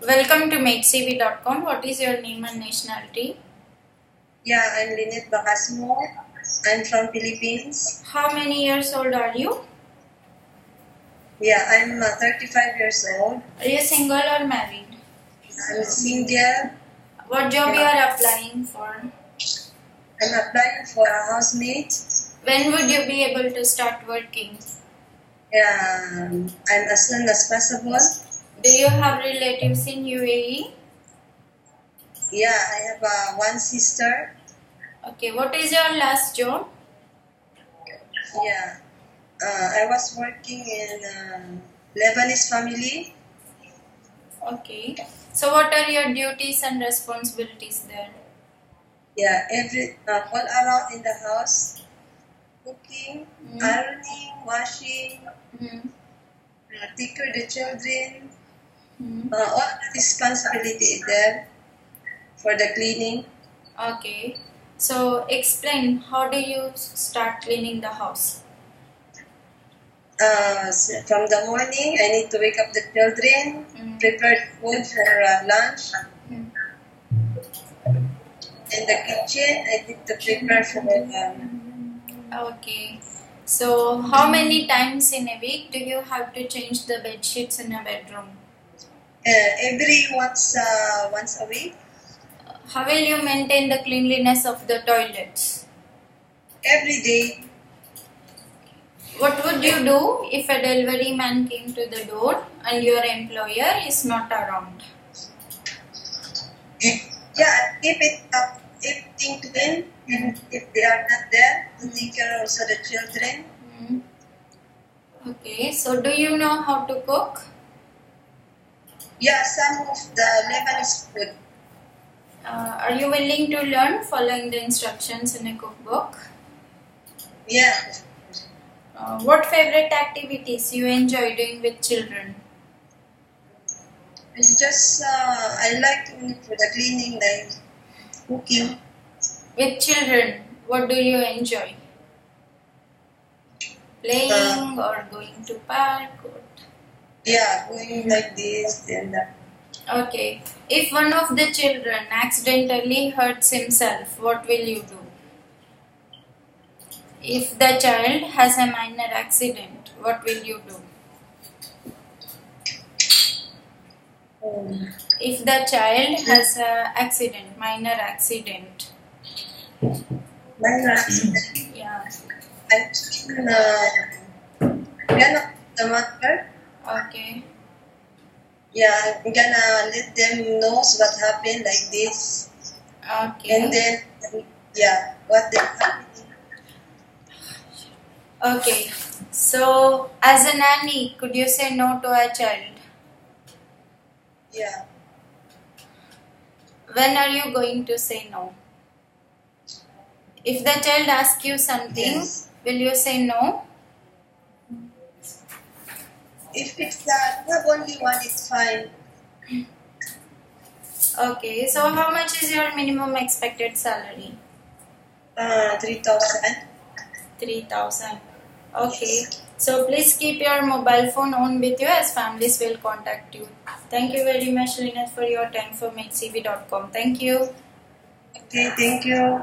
Welcome to MaidCV.com. What is your name and nationality? Yeah, I'm Lynneth Bacasmo. I'm from Philippines. How many years old are you? Yeah, I'm uh, 35 years old. Are you single or married? I'm single. What job are you are applying for? I'm applying for a housemaid. When would you be able to start working? Yeah, um, I'm as soon as possible. Do you have relatives in UAE? Yeah, I have uh, one sister. Okay, what is your last job? Yeah, uh, I was working in uh, Lebanese family. Okay. So what are your duties and responsibilities there? Yeah, every uh, all around in the house, cooking, Mm. ironing, washing, Hmm. uh, take care of the children. Hmm. Uh, all the responsibility is there for the cleaning. Okay. So explain how do you start cleaning the house? Uh, s- from the morning, I need to wake up the children, Mm. prepare food for uh, lunch. Hmm. In the kitchen, I need to prepare for um, Okay. So how many times in a week do you have to change the bed sheets in a bedroom? Uh, every once uh, once a week. How will you maintain the cleanliness of the toilets? Every day, What would you do if a delivery man came to the door and your employer is not around? yeah, keep it up, everything clean. And if they are not there, to take care also the children. Hmm. Okay, so do you know how to cook? Yeah, some of the Lebanese food. Uh, are you willing to learn following the instructions in a cookbook? Yeah, Uh, what favorite activities you enjoy doing with children? it's just uh, I like to for the cleaning, like cooking. With children, what do you enjoy? Playing or going to park? Or... Yeah, going like this and that. Okay. If one of the children accidentally hurts himself, what will you do? If the child has a minor accident, what will you do? Um, If the child has a accident, minor accident, minor accident. yeah. I'm taking uh, the mother. Okay. Yeah, I'm gonna let them know what happened like this, Okay. and then yeah, what they happened. Okay. So, as a nanny, could you say no to a child? Yeah, When are you going to say no? If the child asks you something, Yes. will you say no? If it's that have only one, it's fine. Okay. So, how much is your minimum expected salary? Uh, three thousand. 3000. Okay. So, please keep your mobile phone on with you as families will contact you. Thank you very much, Lynneth, for your time for MaidCV.com. Thank you. Okay, thank you.